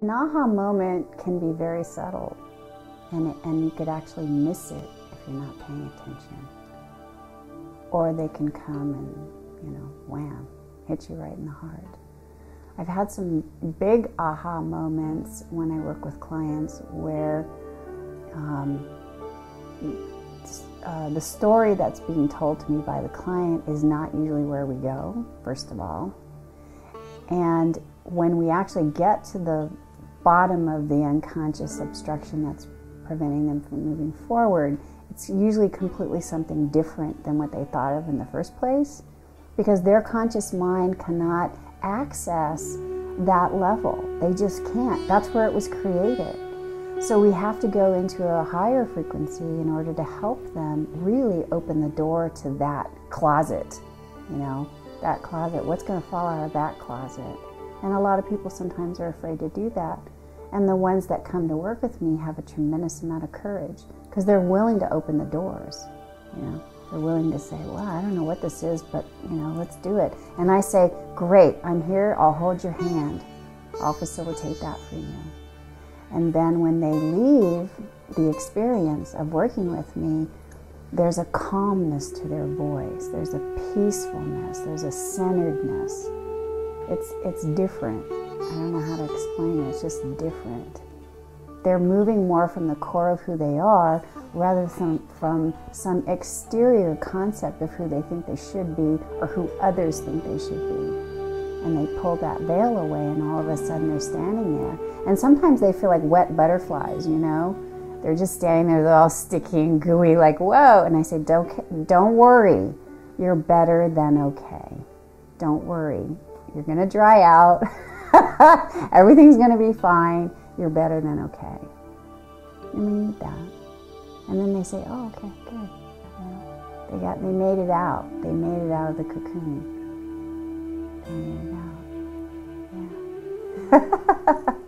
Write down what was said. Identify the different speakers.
Speaker 1: An aha moment can be very subtle, and, it, and you could actually miss it if you're not paying attention. Or they can come and, you know, wham, hit you right in the heart. I've had some big aha moments when I work with clients where um, uh, the story that's being told to me by the client is not usually where we go, first of all. And when we actually get to the bottom of the unconscious obstruction that's preventing them from moving forward, it's usually completely something different than what they thought of in the first place because their conscious mind cannot access that level. They just can't. That's where it was created. So we have to go into a higher frequency in order to help them really open the door to that closet, you know, that closet. What's going to fall out of that closet? And a lot of people sometimes are afraid to do that. And the ones that come to work with me have a tremendous amount of courage because they're willing to open the doors, you know. They're willing to say, well, I don't know what this is, but, you know, let's do it. And I say, great, I'm here, I'll hold your hand. I'll facilitate that for you. And then when they leave the experience of working with me, there's a calmness to their voice. There's a peacefulness. There's a centeredness. It's, it's different. I don't know how to explain it. It's just different. They're moving more from the core of who they are rather than from some exterior concept of who they think they should be or who others think they should be. And they pull that veil away, and all of a sudden they're standing there. And sometimes they feel like wet butterflies, you know? They're just standing there, they're all sticky and gooey, like, whoa. And I say, don't, don't worry. You're better than okay. Don't worry. You're going to dry out. Everything's going to be fine. You're better than okay. And we need that. And then they say, oh, okay, good. Know, they got, they made it out. They made it out of the cocoon. They made it out. Yeah.